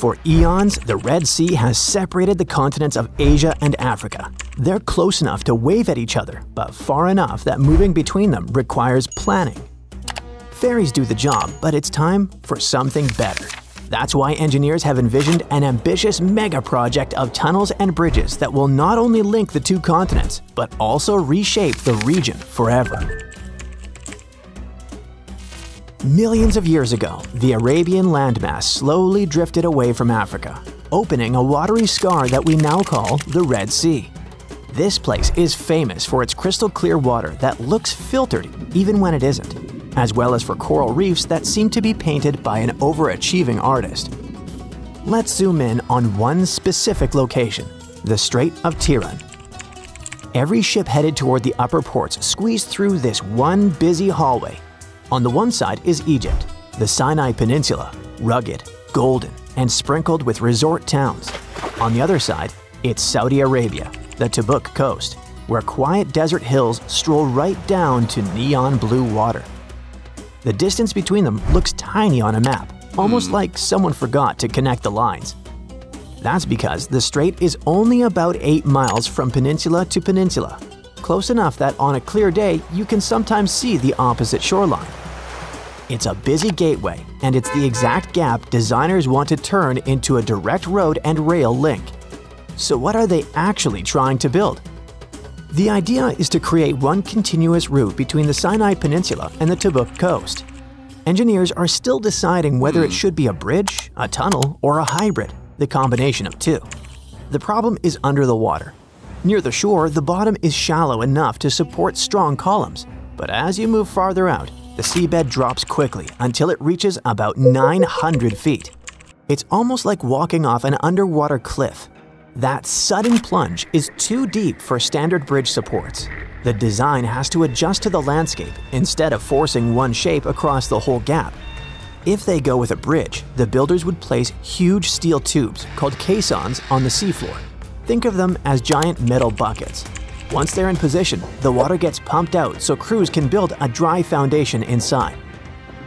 For eons, the Red Sea has separated the continents of Asia and Africa. They're close enough to wave at each other, but far enough that moving between them requires planning. Ferries do the job, but it's time for something better. That's why engineers have envisioned an ambitious mega project of tunnels and bridges that will not only link the two continents, but also reshape the region forever. Millions of years ago, the Arabian landmass slowly drifted away from Africa, opening a watery scar that we now call the Red Sea. This place is famous for its crystal clear water that looks filtered even when it isn't as well as for coral reefs that seem to be painted by an overachieving artist. Let's zoom in on one specific location, the Strait of Tiran. Every ship headed toward the upper ports squeezed through this one busy hallway. On the one side is Egypt, the Sinai Peninsula, rugged, golden, and sprinkled with resort towns. On the other side, it's Saudi Arabia, the Tabuk coast, where quiet desert hills stroll right down to neon blue water. The distance between them looks tiny on a map, almost mm. like someone forgot to connect the lines. That's because the strait is only about 8 miles from peninsula to peninsula, close enough that on a clear day you can sometimes see the opposite shoreline. It's a busy gateway, and it's the exact gap designers want to turn into a direct road and rail link. So what are they actually trying to build? The idea is to create one continuous route between the Sinai Peninsula and the Tabuk coast. Engineers are still deciding whether it hmm. should be a bridge, a tunnel, or a hybrid, the combination of two. The problem is under the water. Near the shore, the bottom is shallow enough to support strong columns, but as you move farther out, the seabed drops quickly until it reaches about 900 feet. It's almost like walking off an underwater cliff, that sudden plunge is too deep for standard bridge supports. The design has to adjust to the landscape instead of forcing one shape across the whole gap. If they go with a bridge, the builders would place huge steel tubes called caissons on the seafloor. Think of them as giant metal buckets. Once they're in position, the water gets pumped out so crews can build a dry foundation inside.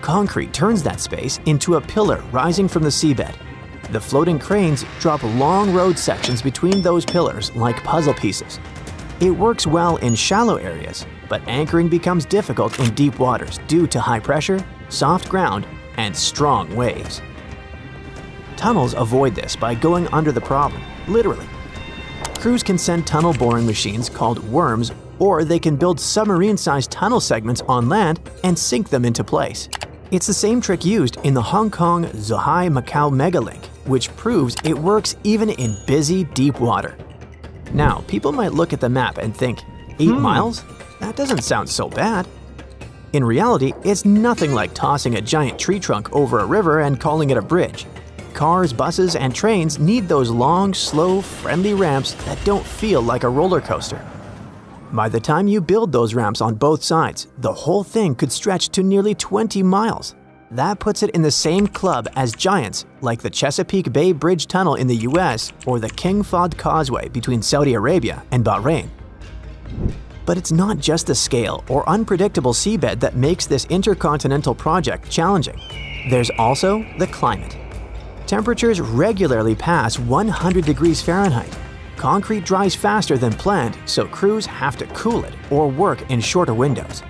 Concrete turns that space into a pillar rising from the seabed the floating cranes drop long road sections between those pillars like puzzle pieces. It works well in shallow areas, but anchoring becomes difficult in deep waters due to high pressure, soft ground, and strong waves. Tunnels avoid this by going under the problem, literally. Crews can send tunnel boring machines called worms, or they can build submarine-sized tunnel segments on land and sink them into place. It's the same trick used in the Hong Kong Zhuhai Macau Megalink, which proves it works even in busy, deep water. Now, people might look at the map and think, 8 hmm. miles? That doesn't sound so bad. In reality, it's nothing like tossing a giant tree trunk over a river and calling it a bridge. Cars, buses, and trains need those long, slow, friendly ramps that don't feel like a roller coaster. By the time you build those ramps on both sides, the whole thing could stretch to nearly 20 miles. That puts it in the same club as giants like the Chesapeake Bay Bridge Tunnel in the US or the King Fahd Causeway between Saudi Arabia and Bahrain. But it's not just the scale or unpredictable seabed that makes this intercontinental project challenging. There's also the climate. Temperatures regularly pass 100 degrees Fahrenheit. Concrete dries faster than planned, so crews have to cool it or work in shorter windows.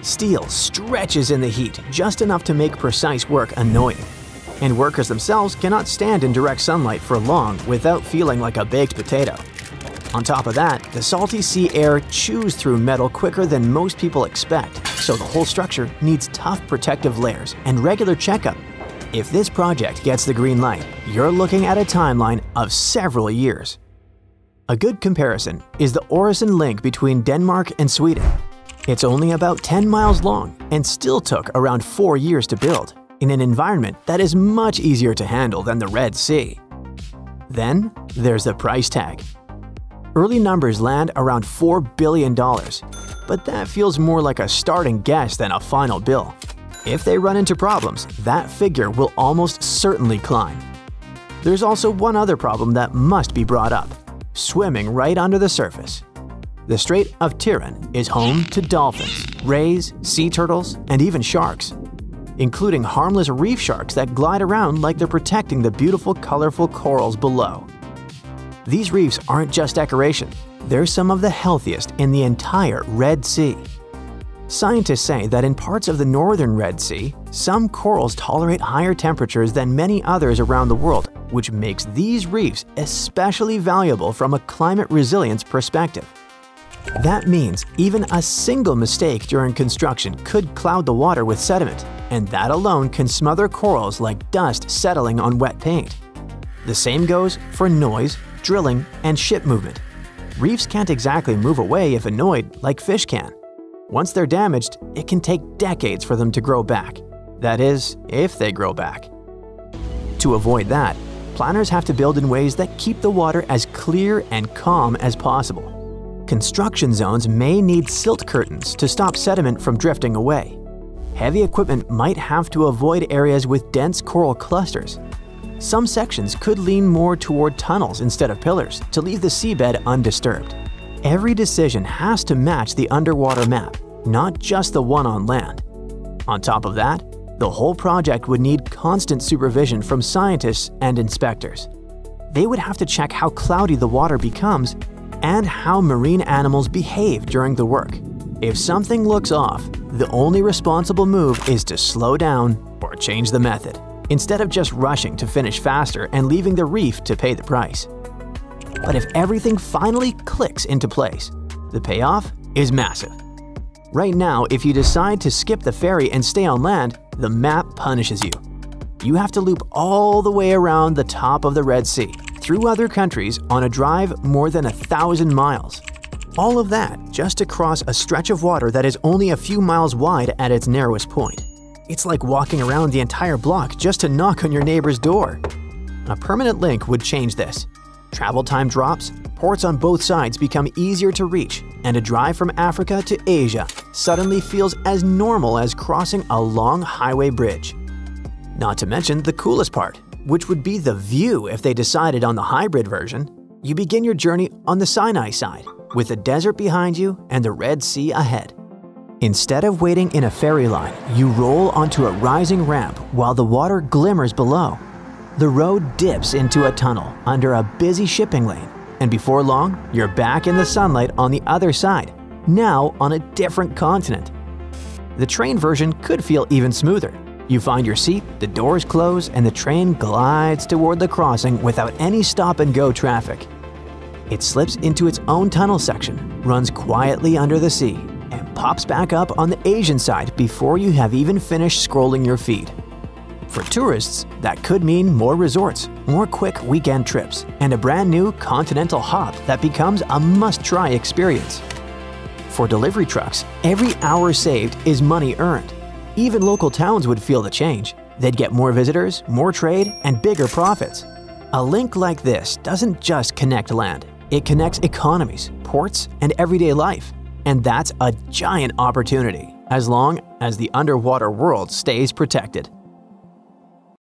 Steel stretches in the heat just enough to make precise work annoying. And workers themselves cannot stand in direct sunlight for long without feeling like a baked potato. On top of that, the salty sea air chews through metal quicker than most people expect, so the whole structure needs tough protective layers and regular checkup. If this project gets the green light, you're looking at a timeline of several years. A good comparison is the Øresund link between Denmark and Sweden. It's only about 10 miles long and still took around 4 years to build, in an environment that is much easier to handle than the Red Sea. Then, there's the price tag. Early numbers land around $4 billion, but that feels more like a starting guess than a final bill. If they run into problems, that figure will almost certainly climb. There's also one other problem that must be brought up – swimming right under the surface. The Strait of Tiran is home to dolphins, rays, sea turtles, and even sharks. including harmless reef sharks that glide around like they're protecting the beautiful colorful corals below. These reefs aren't just decoration, they're some of the healthiest in the entire Red Sea. Scientists say that in parts of the northern Red Sea, some corals tolerate higher temperatures than many others around the world, which makes these reefs especially valuable from a climate resilience perspective. That means even a single mistake during construction could cloud the water with sediment, and that alone can smother corals like dust settling on wet paint. The same goes for noise, drilling, and ship movement. Reefs can't exactly move away if annoyed like fish can. Once they're damaged, it can take decades for them to grow back. That is, if they grow back. To avoid that, planners have to build in ways that keep the water as clear and calm as possible. Construction zones may need silt curtains to stop sediment from drifting away. Heavy equipment might have to avoid areas with dense coral clusters. Some sections could lean more toward tunnels instead of pillars to leave the seabed undisturbed. Every decision has to match the underwater map, not just the one on land. On top of that, the whole project would need constant supervision from scientists and inspectors. They would have to check how cloudy the water becomes and how marine animals behave during the work. If something looks off, the only responsible move is to slow down or change the method, instead of just rushing to finish faster and leaving the reef to pay the price. But if everything finally clicks into place, the payoff is massive. Right now, if you decide to skip the ferry and stay on land, the map punishes you. You have to loop all the way around the top of the Red Sea, through other countries on a drive more than a thousand miles. All of that just to cross a stretch of water that is only a few miles wide at its narrowest point. It's like walking around the entire block just to knock on your neighbor's door. A permanent link would change this. Travel time drops, ports on both sides become easier to reach, and a drive from Africa to Asia suddenly feels as normal as crossing a long highway bridge. Not to mention the coolest part, which would be the view if they decided on the hybrid version, you begin your journey on the Sinai side, with the desert behind you and the Red Sea ahead. Instead of waiting in a ferry line, you roll onto a rising ramp while the water glimmers below. The road dips into a tunnel under a busy shipping lane, and before long, you're back in the sunlight on the other side, now on a different continent. The train version could feel even smoother, you find your seat, the doors close, and the train glides toward the crossing without any stop and go traffic. It slips into its own tunnel section, runs quietly under the sea, and pops back up on the Asian side before you have even finished scrolling your feed. For tourists, that could mean more resorts, more quick weekend trips, and a brand new continental hop that becomes a must try experience. For delivery trucks, every hour saved is money earned even local towns would feel the change. They'd get more visitors, more trade, and bigger profits. A link like this doesn't just connect land, it connects economies, ports, and everyday life. And that's a giant opportunity, as long as the underwater world stays protected.